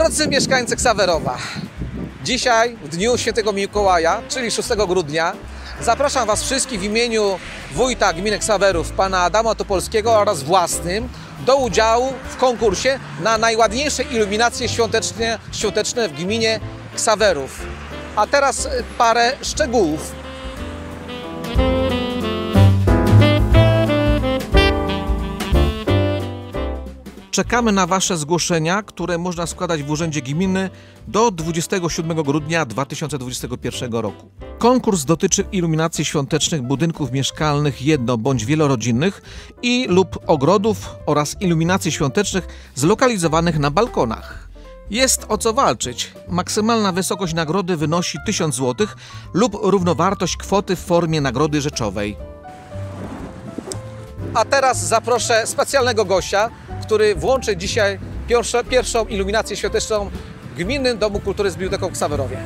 Drodzy mieszkańcy Ksawerowa, dzisiaj w dniu świętego Mikołaja, czyli 6 grudnia, zapraszam Was wszystkich w imieniu wójta gminy Ksawerów, pana Adama Topolskiego oraz własnym do udziału w konkursie na najładniejsze iluminacje świąteczne, świąteczne w gminie Ksawerów. A teraz parę szczegółów. Czekamy na Wasze zgłoszenia, które można składać w Urzędzie Gminy do 27 grudnia 2021 roku. Konkurs dotyczy iluminacji świątecznych budynków mieszkalnych jedno- bądź wielorodzinnych i lub ogrodów oraz iluminacji świątecznych zlokalizowanych na balkonach. Jest o co walczyć. Maksymalna wysokość nagrody wynosi 1000 zł lub równowartość kwoty w formie nagrody rzeczowej. A teraz zaproszę specjalnego gościa, który włączy dzisiaj pierwszą iluminację świąteczną Gminnym Domu Kultury z Biblioteką w Ksawerowie.